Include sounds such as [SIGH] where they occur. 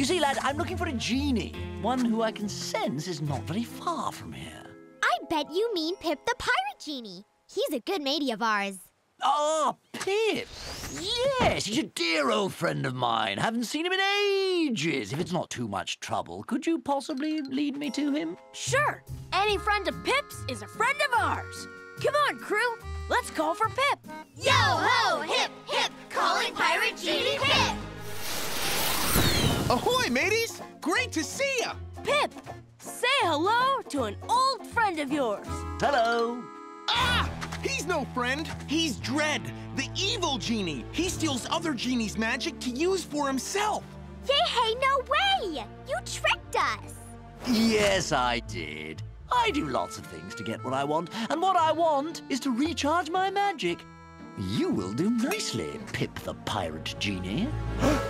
You see, lad, I'm looking for a genie. One who I can sense is not very far from here. I bet you mean Pip the Pirate Genie. He's a good matey of ours. Ah, Pip! Yes, he's a dear old friend of mine. Haven't seen him in ages. If it's not too much trouble, could you possibly lead me to him? Sure. Any friend of Pip's is a friend of ours. Come on, crew. Let's call for Pip. Yo Ahoy, mateys! Great to see ya! Pip, say hello to an old friend of yours. Hello. Ah! He's no friend. He's Dread, the evil genie. He steals other genies' magic to use for himself. Yay, hey, no way! You tricked us! Yes, I did. I do lots of things to get what I want, and what I want is to recharge my magic. You will do nicely, Pip the Pirate Genie. [GASPS] [GASPS]